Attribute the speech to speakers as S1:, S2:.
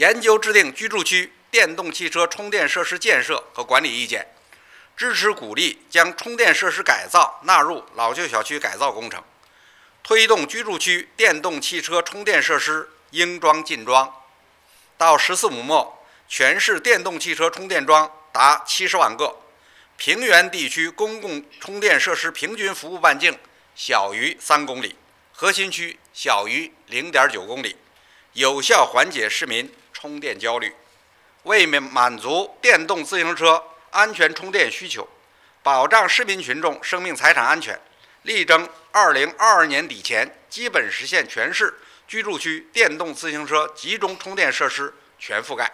S1: 研究制定居住区电动汽车充电设施建设和管理意见，支持鼓励将充电设施改造纳入老旧小区改造工程，推动居住区电动汽车充电设施应装尽装。到十四五末，全市电动汽车充电桩达七十万个，平原地区公共充电设施平均服务半径小于三公里，核心区小于零点九公里，有效缓解市民充电焦虑。为免满足电动自行车安全充电需求，保障市民群众生命财产安全，力争二零二二年底前基本实现全市居住区电动自行车集中充电设施全覆盖。